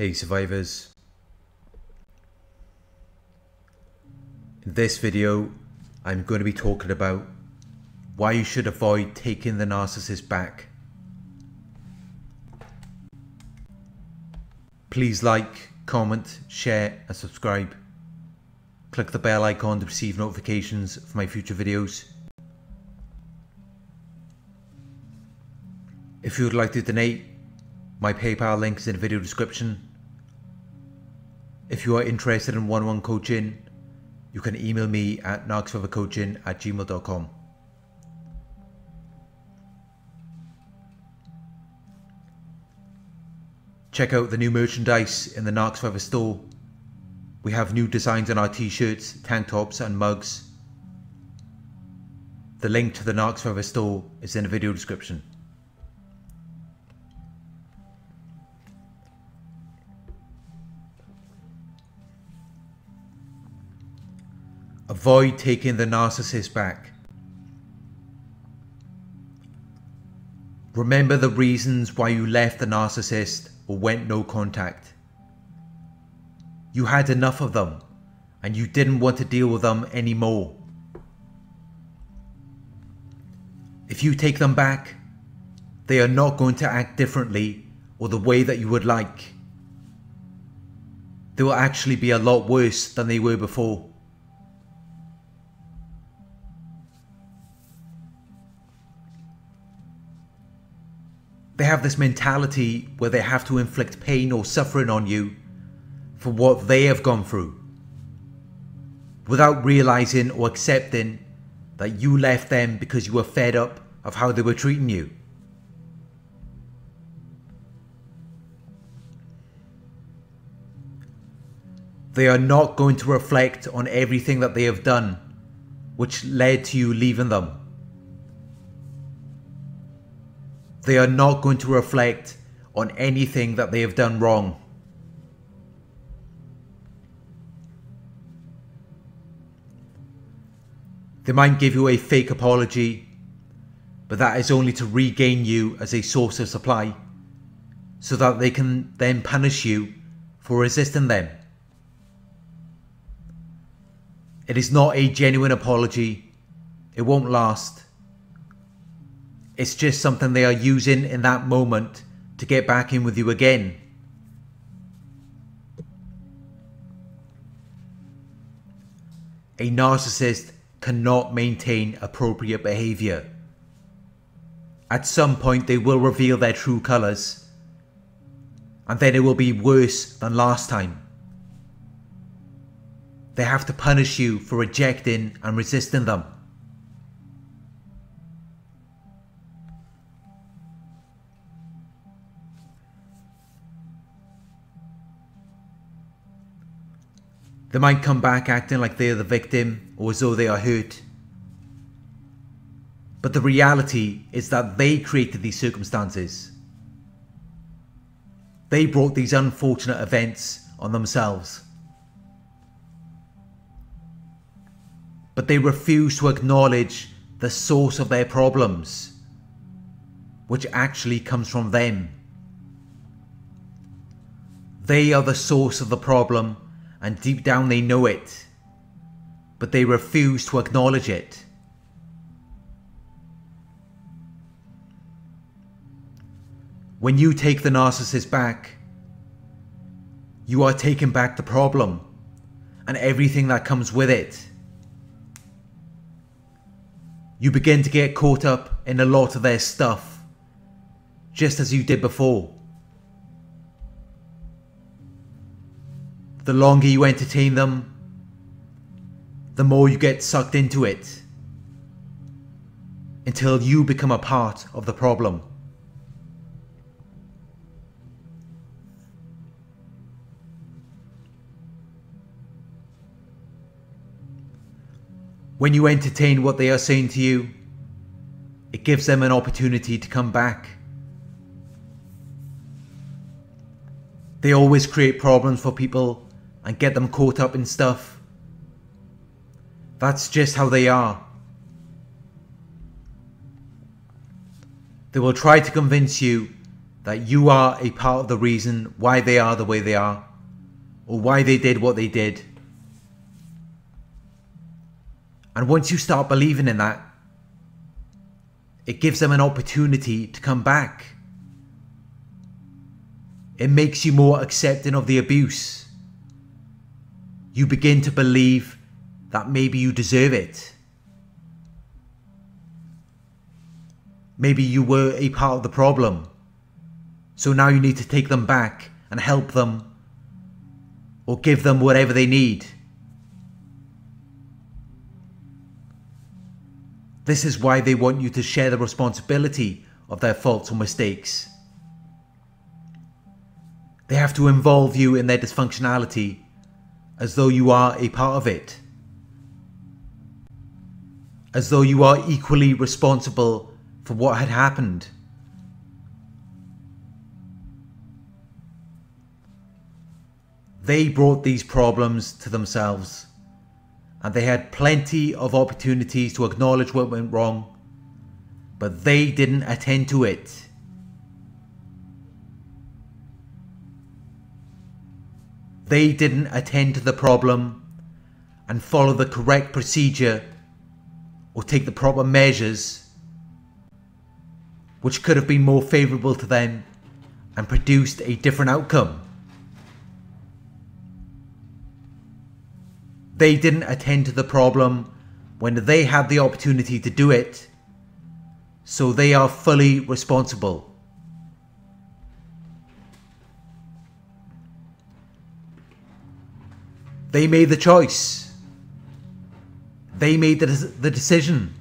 Hey survivors. In this video, I'm going to be talking about why you should avoid taking the narcissist back. Please like, comment, share and subscribe. Click the bell icon to receive notifications for my future videos. If you would like to donate, my PayPal link is in the video description. If you are interested in one-on-one coaching, you can email me at narcsurvivorcoaching at gmail.com. Check out the new merchandise in the Narc Survivor store. We have new designs on our t-shirts, tank tops and mugs. The link to the Narc Survivor store is in the video description. Avoid taking the narcissist back. Remember the reasons why you left the narcissist or went no contact. You had enough of them and you didn't want to deal with them anymore. If you take them back, they are not going to act differently or the way that you would like. They will actually be a lot worse than they were before. They have this mentality where they have to inflict pain or suffering on you for what they have gone through without realizing or accepting that you left them because you were fed up of how they were treating you. They are not going to reflect on everything that they have done which led to you leaving them. They are not going to reflect on anything that they have done wrong. They might give you a fake apology, but that is only to regain you as a source of supply, so that they can then punish you for resisting them. It is not a genuine apology, it won't last. It's just something they are using in that moment to get back in with you again. A narcissist cannot maintain appropriate behavior. At some point, they will reveal their true colors, and then it will be worse than last time. They have to punish you for rejecting and resisting them. They might come back acting like they are the victim or as though they are hurt. But the reality is that they created these circumstances. They brought these unfortunate events on themselves. But they refuse to acknowledge the source of their problems, which actually comes from them. They are the source of the problem and deep down they know it, but they refuse to acknowledge it. When you take the narcissist back, you are taking back the problem and everything that comes with it. You begin to get caught up in a lot of their stuff, just as you did before. The longer you entertain them, the more you get sucked into it until you become a part of the problem. When you entertain what they are saying to you, it gives them an opportunity to come back They always create problems for people and get them caught up in stuff. That's just how they are. They will try to convince you that you are a part of the reason why they are the way they are, or why they did what they did. And once you start believing in that, it gives them an opportunity to come back. It makes you more accepting of the abuse. You begin to believe that maybe you deserve it. Maybe you were a part of the problem. So now you need to take them back and help them or give them whatever they need. This is why they want you to share the responsibility of their faults or mistakes. They have to involve you in their dysfunctionality as though you are a part of it. As though you are equally responsible for what had happened. They brought these problems to themselves and they had plenty of opportunities to acknowledge what went wrong, but they didn't attend to it. They didn't attend to the problem and follow the correct procedure or take the proper measures which could have been more favourable to them and produced a different outcome. They didn't attend to the problem when they had the opportunity to do it, so they are fully responsible. They made the choice. They made the, the decision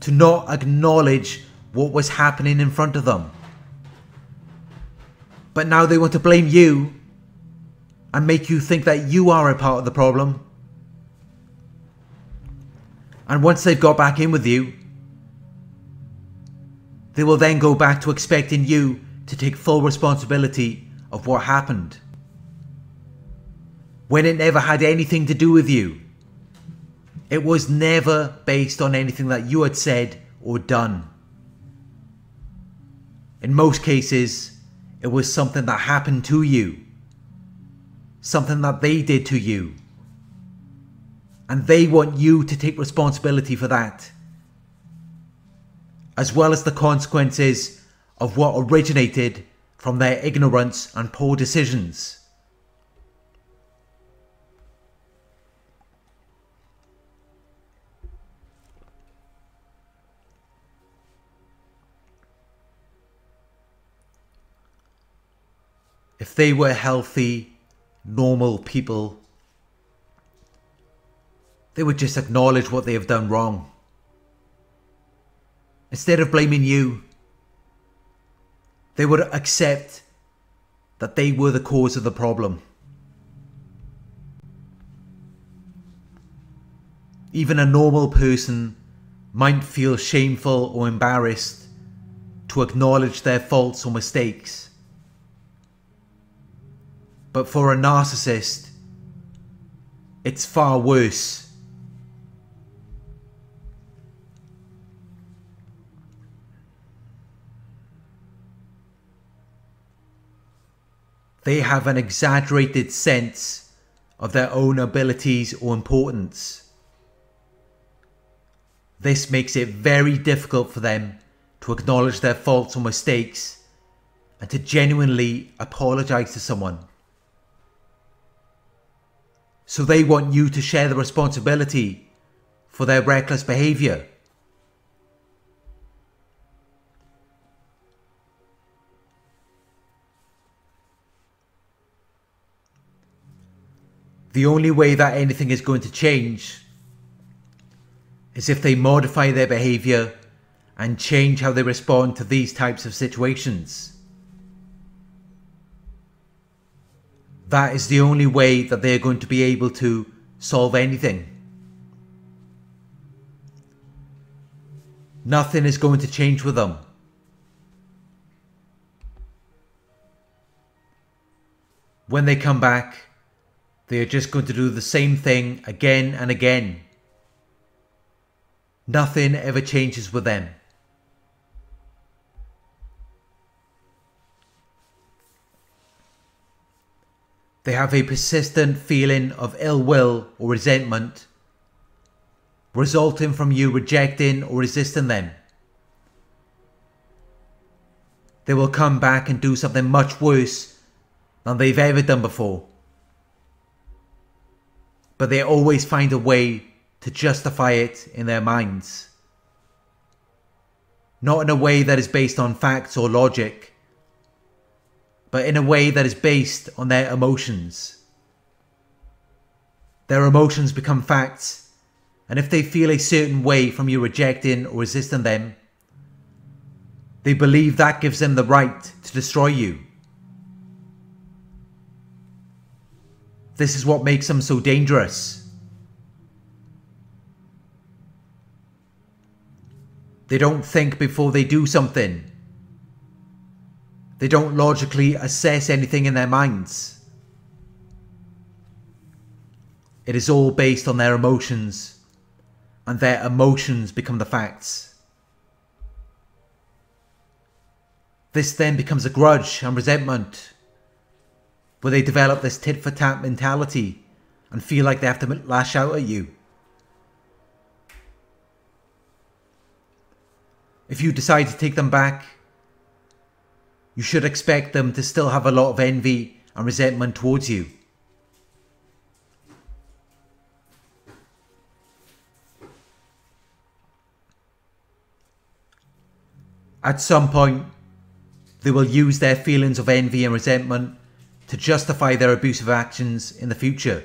to not acknowledge what was happening in front of them. But now they want to blame you and make you think that you are a part of the problem. And once they've got back in with you, they will then go back to expecting you to take full responsibility of what happened. When it never had anything to do with you. It was never based on anything that you had said or done. In most cases, it was something that happened to you something that they did to you. And they want you to take responsibility for that. As well as the consequences of what originated from their ignorance and poor decisions. If they were healthy normal people, they would just acknowledge what they have done wrong. Instead of blaming you, they would accept that they were the cause of the problem. Even a normal person might feel shameful or embarrassed to acknowledge their faults or mistakes. But for a narcissist, it's far worse. They have an exaggerated sense of their own abilities or importance. This makes it very difficult for them to acknowledge their faults or mistakes and to genuinely apologize to someone. So they want you to share the responsibility for their reckless behavior. The only way that anything is going to change is if they modify their behavior and change how they respond to these types of situations. That is the only way that they're going to be able to solve anything. Nothing is going to change with them. When they come back, they are just going to do the same thing again and again. Nothing ever changes with them. They have a persistent feeling of ill will or resentment resulting from you rejecting or resisting them. They will come back and do something much worse than they've ever done before. But they always find a way to justify it in their minds. Not in a way that is based on facts or logic, but in a way that is based on their emotions. Their emotions become facts, and if they feel a certain way from you rejecting or resisting them, they believe that gives them the right to destroy you. This is what makes them so dangerous. They don't think before they do something. They don't logically assess anything in their minds. It is all based on their emotions, and their emotions become the facts. This then becomes a grudge and resentment, where they develop this tit for tat mentality and feel like they have to lash out at you. If you decide to take them back, you should expect them to still have a lot of envy and resentment towards you. At some point, they will use their feelings of envy and resentment to justify their abusive actions in the future.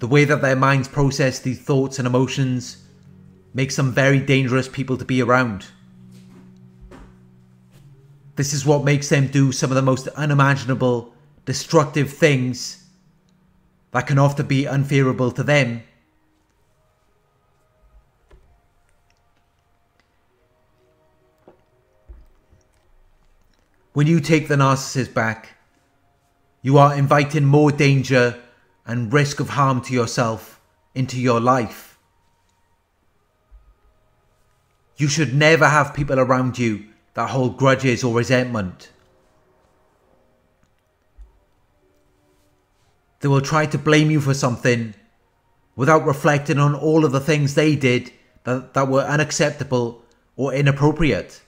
The way that their minds process these thoughts and emotions makes them very dangerous people to be around. This is what makes them do some of the most unimaginable, destructive things that can often be unfavorable to them. When you take the narcissist back, you are inviting more danger and risk of harm to yourself into your life. You should never have people around you that hold grudges or resentment. They will try to blame you for something without reflecting on all of the things they did that, that were unacceptable or inappropriate,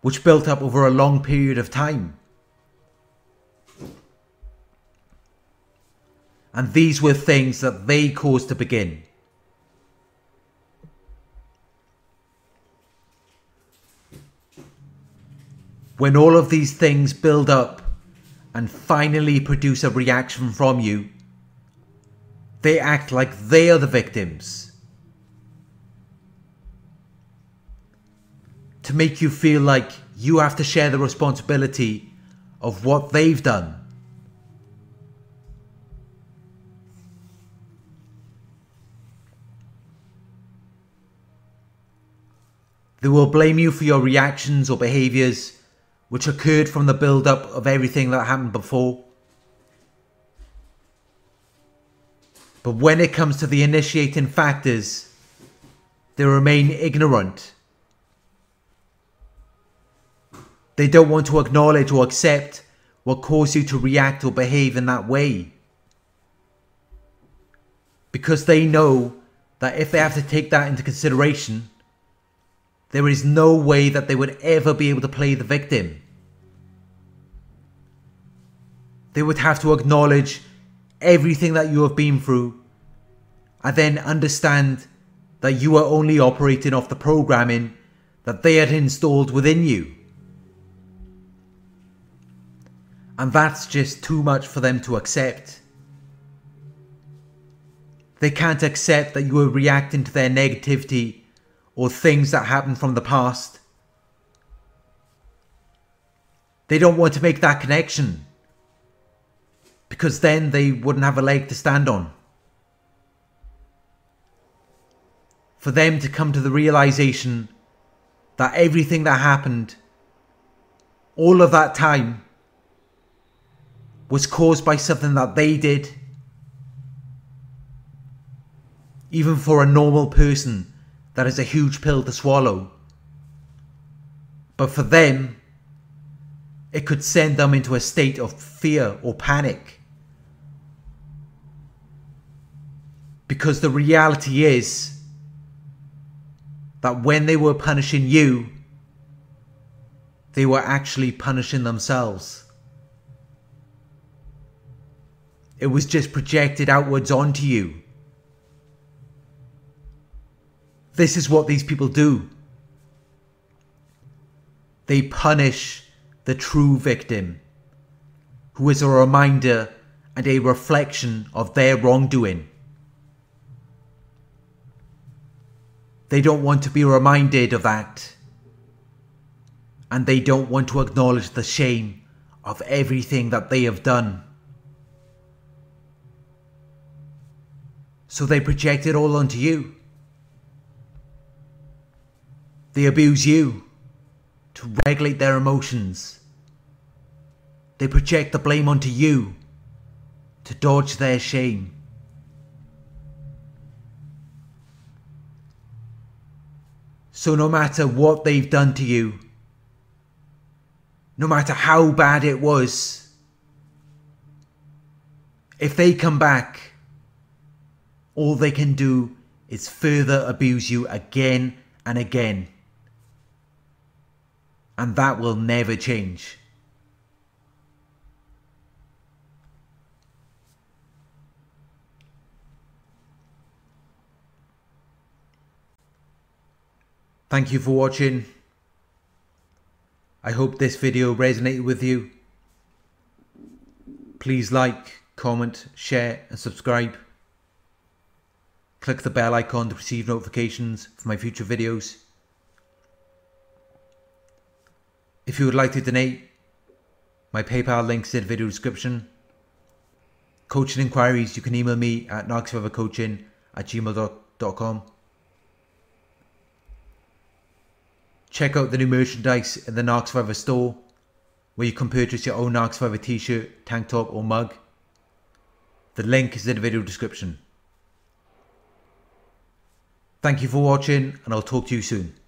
which built up over a long period of time. And these were things that they caused to begin. When all of these things build up and finally produce a reaction from you, they act like they are the victims. To make you feel like you have to share the responsibility of what they've done. They will blame you for your reactions or behaviours which occurred from the build up of everything that happened before. But when it comes to the initiating factors, they remain ignorant. They don't want to acknowledge or accept what caused you to react or behave in that way. Because they know that if they have to take that into consideration, there is no way that they would ever be able to play the victim. They would have to acknowledge everything that you have been through and then understand that you are only operating off the programming that they had installed within you. And that's just too much for them to accept. They can't accept that you are reacting to their negativity or things that happened from the past. They don't want to make that connection because then they wouldn't have a leg to stand on. For them to come to the realization that everything that happened, all of that time, was caused by something that they did. Even for a normal person, that is a huge pill to swallow. But for them, it could send them into a state of fear or panic. Because the reality is that when they were punishing you, they were actually punishing themselves. It was just projected outwards onto you. This is what these people do. They punish the true victim, who is a reminder and a reflection of their wrongdoing. They don't want to be reminded of that. And they don't want to acknowledge the shame of everything that they have done. So they project it all onto you. They abuse you to regulate their emotions. They project the blame onto you to dodge their shame. So, no matter what they've done to you, no matter how bad it was, if they come back, all they can do is further abuse you again and again and that will never change. Thank you for watching. I hope this video resonated with you. Please like, comment, share and subscribe. Click the bell icon to receive notifications for my future videos. If you would like to donate, my PayPal links in the video description. Coaching inquiries, you can email me at narcsurvivorcoaching at gmail.com. Check out the new merchandise in the Narc Survivor store, where you can purchase your own Narc Survivor t-shirt, tank top or mug. The link is in the video description. Thank you for watching and I'll talk to you soon.